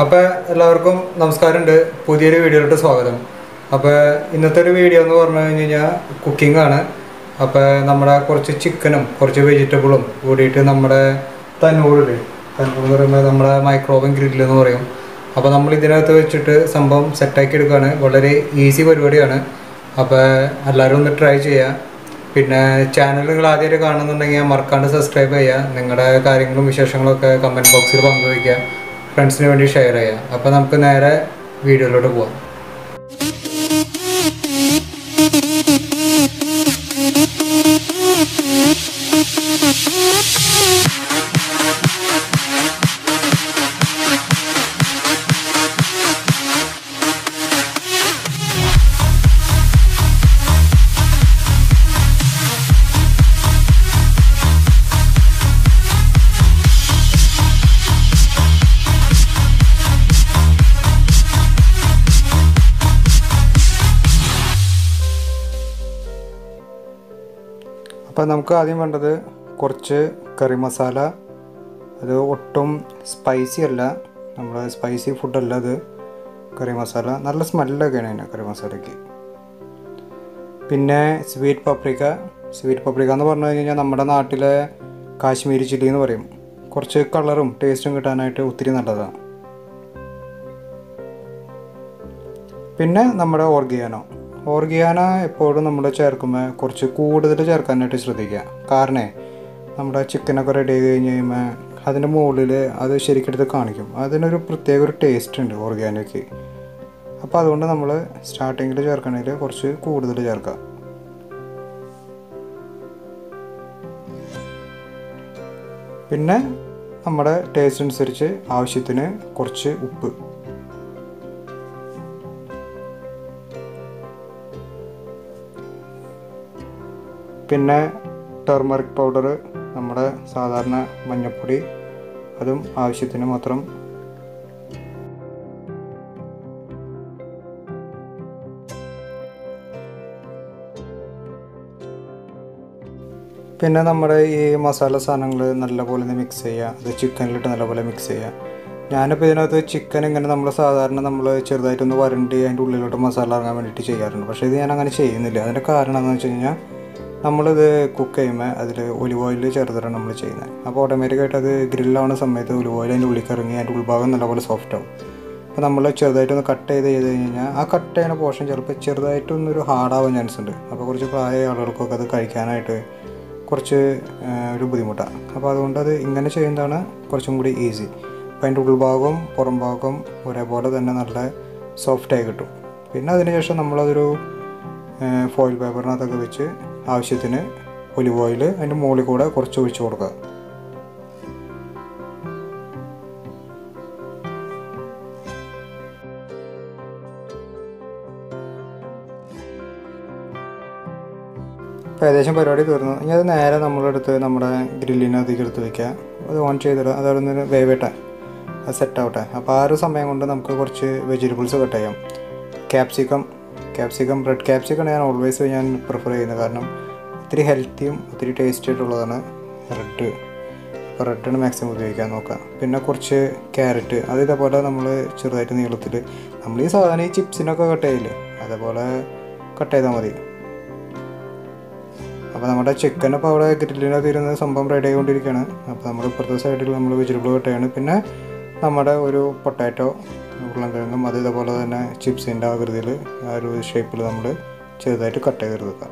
അപ്പോൾ എല്ലാവർക്കും നമസ്കാരമുണ്ട് പുതിയൊരു വീഡിയോയിലോട്ട് സ്വാഗതം. അപ്പോൾ ഇന്നത്തെ ഒരു വീഡിയോ എന്ന് പറഞ്ഞു കഴിഞ്ഞ് കഴിഞ്ഞാൽ കുക്കിംഗ് ആണ് അപ്പോൾ നമ്മുടെ കുറച്ച് ചിക്കനും കുറച്ച് വെജിറ്റബിളും കൂടിയിട്ട് നമ്മുടെ തന്നൂറിൽ തന്നൂർ എന്ന് പറയുമ്പോൾ നമ്മുടെ മൈക്രോവൻ ഗ്രില്ല് എന്ന് പറയും. അപ്പോൾ നമ്മൾ ഇതിനകത്ത് വെച്ചിട്ട് സംഭവം സെറ്റാക്കി എടുക്കുകയാണ് വളരെ ഈസി പരിപാടിയാണ്. അപ്പോൾ എല്ലാവരും ഒന്ന് ട്രൈ ചെയ്യുക പിന്നെ ചാനൽ നിങ്ങൾ ആദ്യമായിട്ട് കാണുന്നുണ്ടെങ്കിൽ മറക്കാണ്ട് സബ്സ്ക്രൈബ് ചെയ്യുക നിങ്ങളുടെ കാര്യങ്ങളും വിശേഷങ്ങളൊക്കെ കമന്റ് ബോക്സിൽ പങ്കുവയ്ക്കുക ഫ്രണ്ട്സിന് വേണ്ടി ഷെയർ ചെയ്യാം. അപ്പോൾ നമുക്ക് നേരെ വീഡിയോയിലോട്ട് പോവാം. അപ്പോൾ നമുക്ക് ആദ്യം വേണ്ടത് കുറച്ച് കറി മസാല അത് ഒട്ടും സ്പൈസി അല്ല. നമ്മൾ സ്പൈസി ഫുഡല്ല അത്. കറി മസാല നല്ല സ്മെല്ലൊക്കെയാണ് അതിന് കറി മസാലയ്ക്ക്. പിന്നെ സ്വീറ്റ് പപ്രിക്ക സ്വീറ്റ് പപ്രിക എന്ന് പറഞ്ഞു കഴിഞ്ഞാൽ നമ്മുടെ നാട്ടിലെ കാശ്മീരി ചില്ലി എന്ന് പറയും. കുറച്ച് കളറും ടേസ്റ്റും കിട്ടാനായിട്ട് ഒത്തിരി നല്ലതാണ്. പിന്നെ നമ്മുടെ ഓർഗിയാനോ. ഓർഗിയാന എപ്പോഴും നമ്മൾ ചേർക്കുമ്പോൾ കുറച്ച് കൂടുതൽ ചേർക്കാനായിട്ട് ശ്രദ്ധിക്കുക. കാരണേ നമ്മുടെ ചിക്കനൊക്കെ റെഡി ആയി കഴിഞ്ഞ് കഴിയുമ്പോൾ അതിന്റെ മുകളിൽ അത് ശരിക്കെടുത്ത് കാണിക്കും. അതിനൊരു പ്രത്യേക ഒരു ടേസ്റ്റ് ഉണ്ട് ഓർഗാനിക്ക് അപ്പോൾ അതുകൊണ്ട് നമ്മൾ സ്റ്റാർട്ടിങ്ങിൽ ചേർക്കണമെങ്കിൽ കുറച്ച് കൂടുതൽ ചേർക്കാം. പിന്നെ നമ്മുടെ ടേസ്റ്റ് അനുസരിച്ച് ആവശ്യത്തിന് കുറച്ച് ഉപ്പ്. പിന്നെ ടെർമറിക് പൗഡർ നമ്മുടെ സാധാരണ മഞ്ഞൾപ്പൊടി അതും ആവശ്യത്തിന് മാത്രം. പിന്നെ നമ്മുടെ ഈ മസാല സാധനങ്ങൾ നല്ലപോലെ ഒന്ന് മിക്സ് ചെയ്യുക. അത് ചിക്കനിലിട്ട് നല്ലപോലെ മിക്സ് ചെയ്യുക. ഞാനിപ്പോൾ ഇതിനകത്ത് ചിക്കൻ ഇങ്ങനെ നമ്മൾ സാധാരണ നമ്മൾ ചെറുതായിട്ടൊന്ന് വരണ്ടി അതിന്റെ ഉള്ളിലോട്ട് മസാല ഇറങ്ങാൻ വേണ്ടിയിട്ട് ചെയ്യാറുണ്ട്. പക്ഷേ ഇത് ഞാൻ അങ്ങനെ ചെയ്യുന്നില്ല. അതിന്റെ കാരണം എന്താണെന്ന് വെച്ച് കഴിഞ്ഞാൽ നമ്മളിത് കുക്ക് ചെയ്യുമ്പോൾ അതിൽ ഒലിവ് ഓയിൽ ചേർത്തിട്ടാണ് നമ്മൾ ചെയ്യുന്നത് അപ്പോൾ ഓട്ടോമാറ്റിക്കായിട്ട് അത് ഗ്രില്ലാവുന്ന സമയത്ത് ഒലിവ് ഓയിൽ അതിന്റെ ഉള്ളിൽ ഇറങ്ങി അതിന്റെ ഉൾഭാഗം നല്ലപോലെ സോഫ്റ്റ് ആവും. അപ്പോൾ നമ്മൾ ചെറുതായിട്ടൊന്ന് കട്ട് ചെയ്ത് ചെയ്ത് കഴിഞ്ഞാൽ ആ കട്ട് ചെയ്യുന്ന പോർഷൻ ചിലപ്പോൾ ചെറുതായിട്ടൊന്നൊരു ഹാർഡാവാൻ ചാൻസ് ഉണ്ട്. അപ്പോൾ കുറച്ച് പ്രായമായ ആളുകൾക്കൊക്കെ അത് കഴിക്കാനായിട്ട് കുറച്ച് ഒരു ബുദ്ധിമുട്ടാണ് അപ്പോൾ അതുകൊണ്ട് അത് ഇങ്ങനെ ചെയ്യുന്നതാണ് കുറച്ചും കൂടി ഈസി അപ്പോൾ അതിന്റെ ഉൾഭാഗവും പുറം ഭാഗവും ഒരേപോലെ തന്നെ നല്ല സോഫ്റ്റായി കിട്ടും. പിന്നെ അതിനുശേഷം നമ്മളതൊരു ഫോയിൽ പേപ്പറിനകത്തൊക്കെ വെച്ച് ആവശ്യത്തിന് ഒലിവ് ഓയിൽ അതിന്റെ മുകളിൽ കൂടെ കുറച്ച് ഒഴിച്ചു കൊടുക്കുക. ഏകദേശം പരിപാടി തീർന്നു. ഇനി അത് നേരെ നമ്മളെടുത്ത് നമ്മുടെ ഗ്രില്ലിനകത്തേക്ക് എടുത്ത് വയ്ക്കുക. അത് ഓൺ ചെയ്തിടുക അതവിടെ വേവട്ടെ. അത് സെറ്റ് ആവട്ടെ. അപ്പോൾ ആ ഒരു സമയം കൊണ്ട് നമുക്ക് കുറച്ച് വെജിറ്റബിൾസ് കട്ട് ചെയ്യാം. ക്യാപ്സിക്കം ക്യാപ്സിക്കം റെഡ് ക്യാപ്സിക്കാണ് ഞാൻ ഓൾവേസ് ഞാൻ പ്രിഫർ ചെയ്യുന്നത്. കാരണം ഒത്തിരി ഹെൽത്തിയും ഒത്തിരി ടേസ്റ്റി ആയിട്ടുള്ളതാണ് റെഡ് അപ്പോൾ റെഡാണ് മാക്സിമം ഉപയോഗിക്കാൻ നോക്കുക. പിന്നെ കുറച്ച് ക്യാരറ്റ് അത് ഇതേപോലെ നമ്മൾ ചെറുതായിട്ട് നീളത്തിൽ നമ്മൾ ഈ സാധാരണ ഈ ചിപ്സിനൊക്കെ കട്ട് ചെയ്യില്ലേ അതേപോലെ കട്ട് ചെയ്താൽ മതി. അപ്പോൾ നമ്മുടെ ചിക്കൻ അപ്പോൾ അവിടെ ഗ്രില്ലിനകത്ത് ഇരുന്ന് സംഭവം റെഡി ആയിക്കൊണ്ടിരിക്കുകയാണ്. അപ്പോൾ നമ്മൾ ഇപ്പുറത്തെ സൈഡിൽ നമ്മൾ വെജിറ്റബിൾ കട്ട് ചെയ്യാണ്. പിന്നെ നമ്മുടെ ഒരു പൊട്ടാറ്റോ ഉരുളൻകിഴങ്ങും അത് ഇതേപോലെ തന്നെ ചിപ്സിന്റെ ആകൃതിയിൽ ആ ഒരു ഷേപ്പിൽ നമ്മൾ ചെറുതായിട്ട് കട്ട് ചെയ്തെടുക്കുക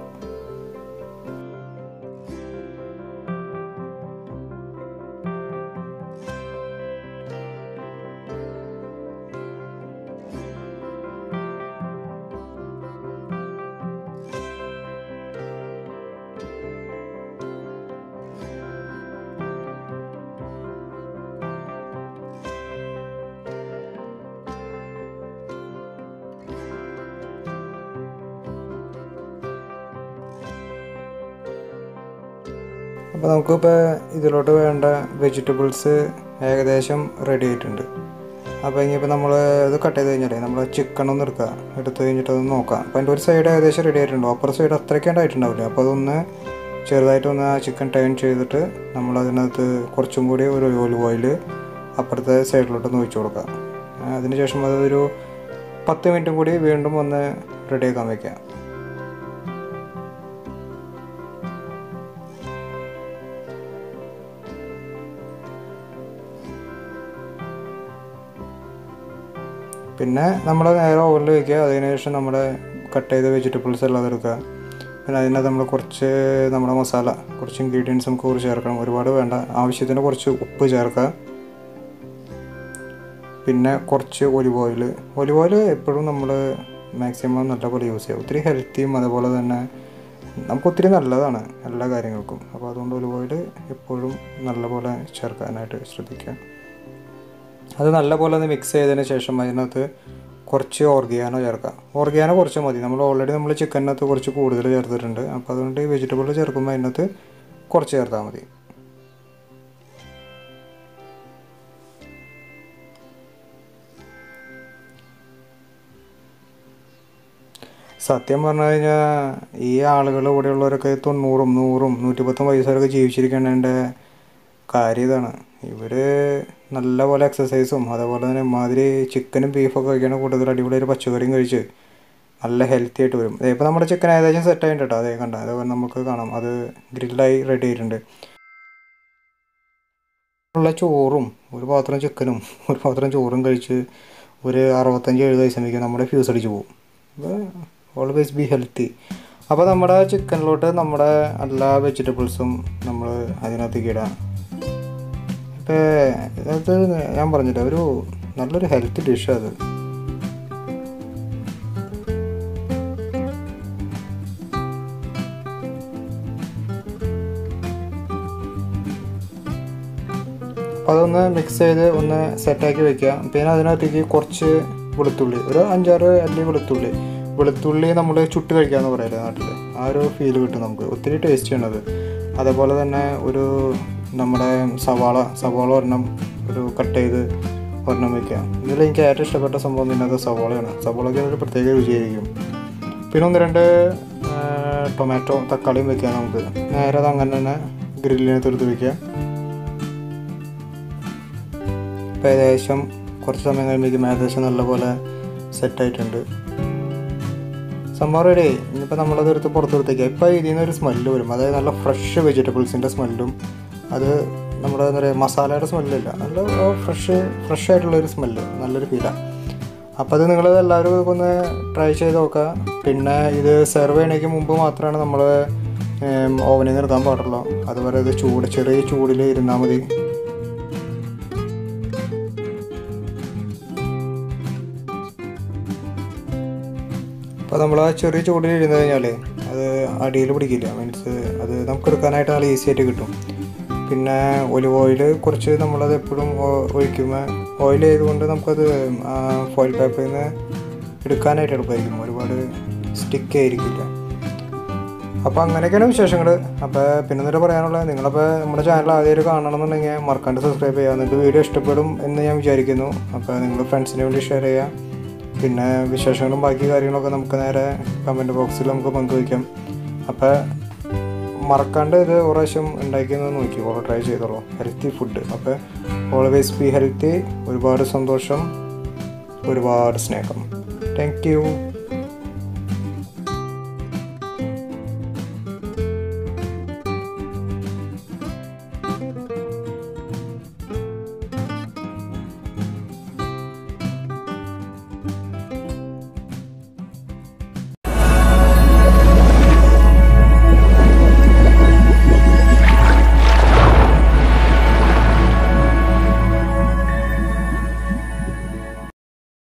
അപ്പോൾ നമുക്കിപ്പോൾ ഇതിലോട്ട് വേണ്ട വെജിറ്റബിൾസ് ഏകദേശം റെഡി ആയിട്ടുണ്ട്. അപ്പോൾ ഇനിയിപ്പോൾ നമ്മൾ ഇത് കട്ട് ചെയ്ത് കഴിഞ്ഞാലേ നമ്മൾ ചിക്കൻ ഒന്ന് എടുക്കുക. എടുത്ത് കഴിഞ്ഞിട്ട് ഒന്ന് നോക്കാം. അപ്പോൾ അതിന്റെ ഒരു സൈഡ് ഏകദേശം റെഡി ആയിട്ടുണ്ടോ. അപ്പുറ സൈഡ് അത്രയ്ക്കാണ്ട് ആയിട്ടുണ്ടാവില്ല. അപ്പോൾ അതൊന്ന് ചെറുതായിട്ടൊന്ന് ആ ചിക്കൻ ടേൺ ചെയ്തിട്ട് നമ്മൾ അതിനകത്ത് കുറച്ചും കൂടി ഒരു ഓലിവ് ഓയിൽ അപ്പുറത്തെ സൈഡിലോട്ടൊന്ന് ഒഴിച്ചു കൊടുക്കുക. അതിനുശേഷം അതൊരു പത്ത് മിനിറ്റും കൂടി വീണ്ടും ഒന്ന് റെഡിയാക്കാൻ വെക്കാം പിന്നെ നമ്മൾ നേരെ ഓവനിൽ വയ്ക്കുക അതിനുശേഷം നമ്മുടെ കട്ട് ചെയ്ത വെജിറ്റബിൾസ് എല്ലാം എടുക്കുക പിന്നെ അതിനകത്ത് നമ്മൾ കുറച്ച് നമ്മുടെ മസാല കുറച്ച് ഇൻഗ്രീഡിയൻസ് നമുക്ക് കുറച്ച് ചേർക്കണം. ഒരുപാട് വേണ്ട. ആവശ്യത്തിന് കുറച്ച് ഉപ്പ് ചേർക്കുക. പിന്നെ കുറച്ച് ഒലിവ് ഓയിൽ ഒലിവ് ഓയിൽ എപ്പോഴും നമ്മൾ മാക്സിമം നല്ലപോലെ യൂസ് ചെയ്യുക ഒത്തിരി ഹെൽത്തിയും അതുപോലെ തന്നെ നമുക്ക് ഒത്തിരി നല്ലതാണ് എല്ലാ കാര്യങ്ങൾക്കും. അപ്പോൾ അതുകൊണ്ട് ഒലിവ് ഓയിൽ എപ്പോഴും നല്ലപോലെ ചേർക്കാനായിട്ട് ശ്രദ്ധിക്കുക. അത് നല്ലപോലെ ഒന്ന് മിക്സ് ചെയ്തതിന് ശേഷം അതിനകത്ത് കുറച്ച് ഓർഗാനോ ചേർക്കാം. ഓർഗാനോ കുറച്ച് മതി. നമ്മൾ ഓൾറെഡി നമ്മൾ ചിക്കനകത്ത് കുറച്ച് കൂടുതൽ ചേർത്തിട്ടുണ്ട്. അപ്പോൾ അതുകൊണ്ട് വെജിറ്റബിൾ ചേർക്കുമ്പോൾ അതിനകത്ത് കുറച്ച് ചേർത്താൽ മതി. സത്യം പറഞ്ഞു കഴിഞ്ഞാൽ ഈ ആളുകൾ ഇവിടെയുള്ളവരൊക്കെ തൊണ്ണൂറും നൂറും നൂറ്റിപ്പത്തും വയസ്സുകാരൊക്കെ ജീവിച്ചിരിക്കേണ്ടതിന്റെ കാര്യം ഇതാണ്. ഇവർ നല്ലപോലെ എക്സസൈസും അതേപോലെ തന്നെ മാതിരി ചിക്കനും ബീഫൊക്കെ കഴിക്കുകയാണ് കൂടുതൽ അടിപൊളി ഒരു പച്ചക്കറിയും കഴിച്ച് നല്ല ഹെൽത്തി ആയിട്ട് വരും. ഇപ്പോൾ നമ്മുടെ ചിക്കൻ ഏകദേശം സെറ്റ് ആയിട്ടുണ്ട് കേട്ടോ അതേ കണ്ട? അതേപോലെ നമുക്ക് കാണാം. അത് ഗ്രില്ലായി റെഡി ആയിട്ടുണ്ട്. ഉള്ള ചോറും ഒരു പാത്രം ചിക്കനും ഒരു പാത്രം ചോറും കഴിച്ച് ഒരു അറുപത്തഞ്ച് എഴുപത് വയസ്സുമ്പോഴേക്കും നമ്മുടെ ഫ്യൂസ് അടിച്ച് പോകും ഓൾവേസ് ബി ഹെൽത്തി അപ്പോൾ നമ്മുടെ ചിക്കനിലോട്ട് നമ്മുടെ എല്ലാ വെജിറ്റബിൾസും നമ്മൾ അതിനകത്തേക്ക് ഇടാം. ഇപ്പോൾ അത് ഞാൻ പറഞ്ഞില്ല ഒരു നല്ലൊരു ഹെൽത്ത് ഡിഷാണ് അത്. അപ്പോൾ അതൊന്ന് മിക്സ് ചെയ്ത് ഒന്ന് സെറ്റാക്കി വെക്കുക. പിന്നെ അതിനകത്തേക്ക് കുറച്ച് വെളുത്തുള്ളി ഒരു അഞ്ചാറ് അല്ലി വെളുത്തുള്ളി. വെളുത്തുള്ളി നമ്മൾ ചുട്ട് കഴിക്കാമെന്ന് പറയില്ലേ നാട്ടിൽ ആ ഒരു ഫീൽ കിട്ടും നമുക്ക്. ഒത്തിരി ടേസ്റ്റ് ആണത് അതേപോലെ തന്നെ ഒരു നമ്മുടെ സവാള സവാള ഒരെണ്ണം ഒരു കട്ട് ചെയ്ത് ഒരെണ്ണം വെക്കുക ഇതിൽ എനിക്ക് ഏറ്റവും ഇഷ്ടപ്പെട്ട സംഭവം തന്നെ അത് സവാളയാണ്. സവാളയ്ക്ക് ഒരു പ്രത്യേക രുചിയായിരിക്കും പിന്നെ ഒന്ന് രണ്ട് ടൊമാറ്റോ തക്കാളിയും വെക്കുക നമുക്ക്. നേരെ അത് അങ്ങനെ തന്നെ ഗ്രില്ലിനകത്ത് എടുത്ത് വെക്കുക. ഇപ്പോൾ ഏകദേശം കുറച്ച് സമയം കഴിയുമ്പോഴേക്കും ഏകദേശം നല്ലപോലെ സെറ്റായിട്ടുണ്ട് സംഭവം റെഡി ഇനിയിപ്പോൾ നമ്മളത് എടുത്ത് പുറത്തെടുത്തേക്കുക ഇപ്പോൾ ഇതിൽ നിന്ന് ഒരു സ്മെല്ല് വരും. അതായത് നല്ല ഫ്രഷ് വെജിറ്റബിൾസിന്റെ സ്മെല്ലും അത് നമ്മുടെ എന്താ പറയുക മസാലയുടെ സ്മെല്ലില്ല നല്ല ഫ്രഷ് ഫ്രഷ് ആയിട്ടുള്ളൊരു സ്മെല്ല് നല്ലൊരു ഫീലാണ് അപ്പോൾ അത് നിങ്ങൾ എല്ലാവരും ഒന്ന് ട്രൈ ചെയ്ത് നോക്കുക പിന്നെ ഇത് സെർവ് ചെയ്യണേക്ക് മുമ്പ് മാത്രമാണ് നമ്മൾ ഓവനിൽ നിർത്താൻ പാടുള്ളൂ. അതുപോലെ ഇത് ചൂട് ചെറിയ ചൂടിൽ ഇരുന്നാൽ മതി. അപ്പോൾ നമ്മൾ ആ ചെറിയ ചൂടിൽ ഇരുന്ന് കഴിഞ്ഞാൽ അത് അടിയിൽ പിടിക്കില്ല. മീൻസ് അത് നമുക്ക് എടുക്കാനായിട്ട് നല്ല ഈസി ആയിട്ട് കിട്ടും. പിന്നെ ഒലിവ് ഓയിൽ കുറച്ച് നമ്മളത് എപ്പോഴും ഒഴിക്കുമ്പോൾ ഓയിൽ ആയതുകൊണ്ട് നമുക്കത് ഫോയിൽ പേപ്പറിൽ നിന്ന് എടുക്കാനായിട്ട് എളുപ്പമായിരിക്കും ഒരുപാട് സ്റ്റിക്ക് ആയിരിക്കില്ല. അപ്പോൾ അങ്ങനെയൊക്കെയാണ് വിശേഷങ്ങൾ അപ്പോൾ പിന്നെ എന്നിട്ട് പറയാനുള്ളത് നിങ്ങളപ്പോൾ നമ്മുടെ ചാനൽ ആദ്യമായിട്ട് കാണണമെന്നുണ്ടെങ്കിൽ മറക്കാണ്ട് സബ്സ്ക്രൈബ് ചെയ്യുക. എന്നിട്ട് വീഡിയോ ഇഷ്ടപ്പെടും എന്ന് ഞാൻ വിചാരിക്കുന്നു. അപ്പോൾ നിങ്ങൾ ഫ്രണ്ട്സിന് വേണ്ടി ഷെയർ ചെയ്യുക. പിന്നെ വിശേഷങ്ങളും ബാക്കി കാര്യങ്ങളൊക്കെ നമുക്ക് നേരെ കമന്റ് ബോക്സിൽ നമുക്ക് പങ്കുവയ്ക്കാം. അപ്പോൾ മറക്കാണ്ട് ഇത് പ്രാവശ്യം ഉണ്ടാക്കിയെന്ന് നോക്കിക്കോളൂ ട്രൈ ചെയ്തോളൂ. ഹെൽത്തി ഫുഡ് അപ്പോൾ ഓൾവേസ് ബി ഹെൽത്തി ഒരുപാട് സന്തോഷം. ഒരുപാട് സ്നേഹം. Thank you